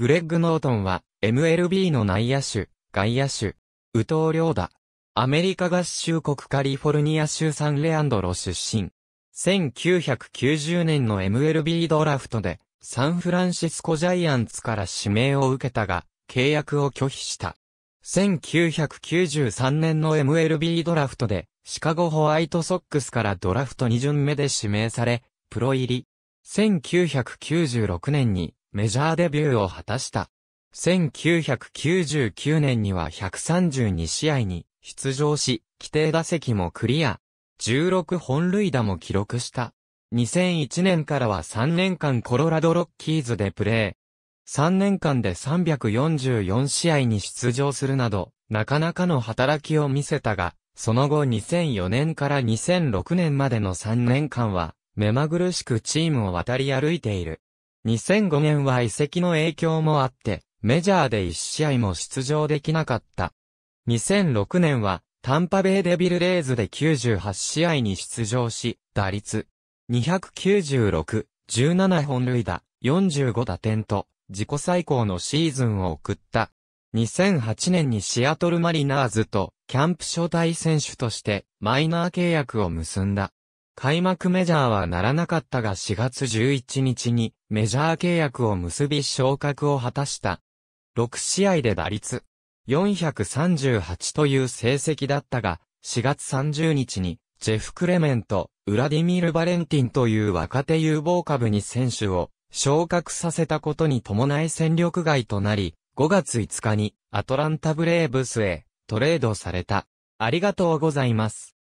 グレッグ・ノートンは MLB の内野手、外野手、宇藤良だ。アメリカ合衆国カリフォルニア州サンレアンドロ出身。1990年の MLB ドラフトでサンフランシスコジャイアンツから指名を受けたが、契約を拒否した。1993年の MLB ドラフトでシカゴホワイトソックスからドラフト2巡目で指名され、プロ入り。1996年にメジャーデビューを果たした。1999年には132試合に出場し、規定打席もクリア。16本塁打も記録した。2001年からは3年間コロラドロッキーズでプレー。3年間で344試合に出場するなど、なかなかの働きを見せたが、その後2004年から2006年までの3年間は、目まぐるしくチームを渡り歩いている。2005年は移籍の影響もあって、メジャーで1試合も出場できなかった。2006年は、タンパベイデビルレイズで98試合に出場し、打率296、17本塁打、45打点と、自己最高のシーズンを送った。2008年にシアトルマリナーズとキャンプ招待選手としてマイナー契約を結んだ。開幕メジャーはならなかったが4月11日にメジャー契約を結び昇格を果たした。6試合で打率438という成績だったが、4月30日にジェフ・クレメント、ウラディミール・バレンティンという若手有望株に選手を昇格させたことに伴い戦力外となり、5月5日にアトランタブレーブスへトレードされた。ありがとうございます。